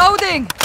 Loading!